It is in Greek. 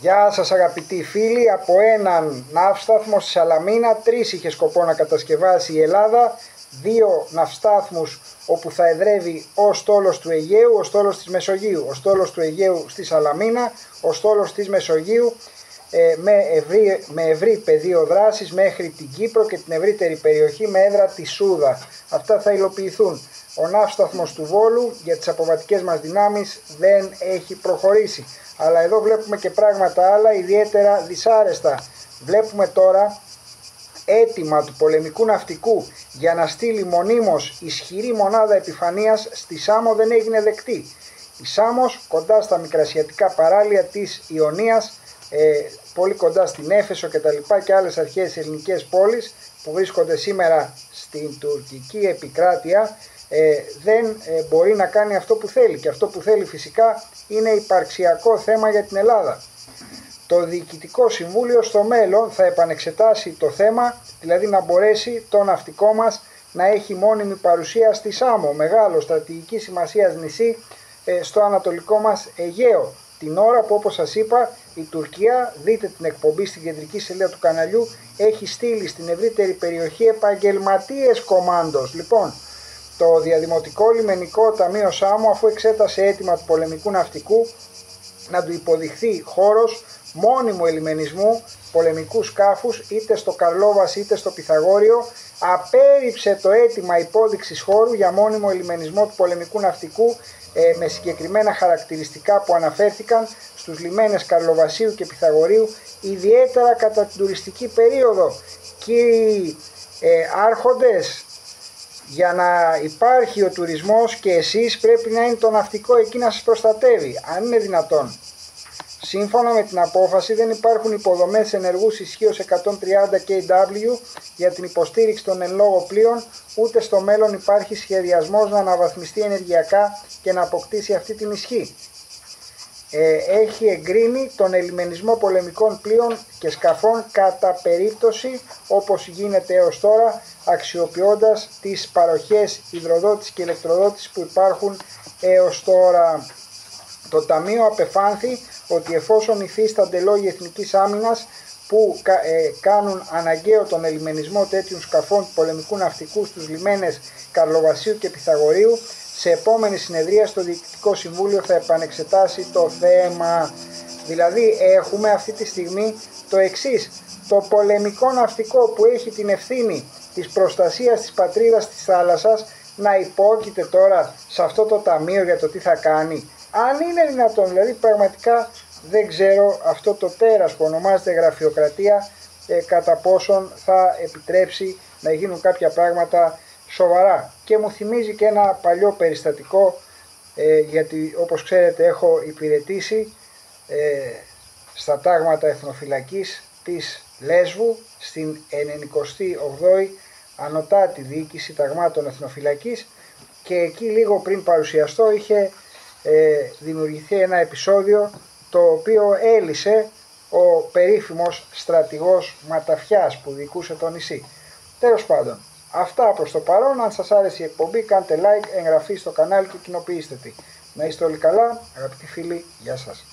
Γεια σας αγαπητοί φίλοι, από έναν ναύσταθμο στη Σαλαμίνα, τρεις είχε σκοπό να κατασκευάσει η Ελλάδα, δύο ναυστάθμους όπου θα εδρεύει ο στόλος του Αιγαίου, ο στόλος της Μεσογείου, ο στόλος του Αιγαίου στη Σαλαμίνα, ο στόλος της Μεσογείου ε, με, ευρύ, με ευρύ πεδίο δράσης μέχρι την Κύπρο και την ευρύτερη περιοχή με έδρα τη Σούδα. Αυτά θα υλοποιηθούν. Ο ναύσταθμος του Βόλου για τις αποβατικές μας δυνάμεις δεν έχει προχωρήσει. Αλλά εδώ βλέπουμε και πράγματα άλλα ιδιαίτερα δυσάρεστα. Βλέπουμε τώρα έτοιμα του πολεμικού ναυτικού για να στείλει μονίμως ισχυρή μονάδα επιφανείας στη Σάμο δεν έγινε δεκτή. Η Σάμος κοντά στα μικρασιατικά παράλια της Ιωνίας, ε, πολύ κοντά στην Έφεσο και τα λοιπά και άλλες αρχαίες ελληνικές πόλεις που βρίσκονται σήμερα στην τουρκική επικράτεια ε, δεν ε, μπορεί να κάνει αυτό που θέλει και αυτό που θέλει φυσικά είναι υπαρξιακό θέμα για την Ελλάδα. Το Διοικητικό Συμβούλιο στο μέλλον θα επανεξετάσει το θέμα, δηλαδή να μπορέσει το ναυτικό μας να έχει μόνιμη παρουσία στη Σάμο, μεγάλο στρατηγική σημασίας νησί ε, στο ανατολικό μας Αιγαίο. Την ώρα που όπως σας είπα η Τουρκία, δείτε την εκπομπή στην κεντρική σελίδα του καναλιού, έχει στείλει στην ευρύτερη περιοχή επαγγελματίες κομάντος. Λοιπόν, το Διαδημοτικό Λιμενικό Ταμείο Σάμου αφού εξέτασε αίτημα του πολεμικού ναυτικού να του υποδειχθεί χώρος μόνιμου ελιμενισμού πολεμικούς σκάφους είτε στο Καρλόβας είτε στο Πυθαγόριο απέρριψε το αίτημα υπόδειξης χώρου για μόνιμο ελιμενισμό του πολεμικού ναυτικού ε, με συγκεκριμένα χαρακτηριστικά που αναφέρθηκαν στους λιμένες Καρλοβασίου και Πυθαγορίου ιδιαίτερα κατά την τουριστική περίοδο. Κύριοι ε, άρχοντες, για να υπάρχει ο τουρισμός και εσείς πρέπει να είναι το ναυτικό εκεί να σας προστατεύει, αν είναι δυνατόν. Σύμφωνα με την απόφαση δεν υπάρχουν υποδομές ενεργούς ισχύως 130 kW για την υποστήριξη των εν λόγω πλοίων, ούτε στο μέλλον υπάρχει σχεδιασμός να αναβαθμιστεί ενεργειακά και να αποκτήσει αυτή την ισχύ. Ε, έχει εγκρίνει τον ελιμενισμό πολεμικών πλοίων και σκαφών κατά περίπτωση όπως γίνεται έως τώρα αξιοποιώντας τις παροχές υδροδότης και ηλεκτροδότης που υπάρχουν έως τώρα. Το Ταμείο απεφάνθη ότι εφόσον υφίστανται λόγοι εθνικής άμυνας που ε, κάνουν αναγκαίο τον ελιμενισμό τέτοιων σκαφών του πολεμικού ναυτικού στους λιμένες Καρλοβασίου και Πυθαγορίου, σε επόμενη συνεδρία στο Διοικητικό Συμβούλιο θα επανεξετάσει το θέμα. Δηλαδή έχουμε αυτή τη στιγμή το εξής, το πολεμικό ναυτικό που έχει την ευθύνη της προστασίας της πατρίδας της θάλασσας να υπόκειται τώρα σε αυτό το ταμείο για το τι θα κάνει. Αν είναι δυνατόν, δηλαδή πραγματικά δεν ξέρω αυτό το τέρας που ονομάζεται γραφειοκρατία ε, κατά πόσον θα επιτρέψει να γίνουν κάποια πράγματα σοβαρά. Και μου θυμίζει και ένα παλιό περιστατικό ε, γιατί όπως ξέρετε έχω υπηρετήσει ε, στα τάγματα εθνοφυλακής της Λέσβου στην 98η ανωτάτη διοίκηση ταγμάτων εθνοφυλακής και εκεί λίγο πριν παρουσιαστώ είχε ε, δημιουργηθεί ένα επεισόδιο το οποίο έλυσε ο περίφημος στρατηγός Ματαφιάς που δικούσε το νησί. Τέλος πάντων, αυτά προς το παρόν. Αν σας άρεσε η εκπομπή κάντε like, εγγραφή στο κανάλι και κοινοποιήστε τη. Να είστε όλοι καλά, αγαπητοί φίλοι, γεια σας.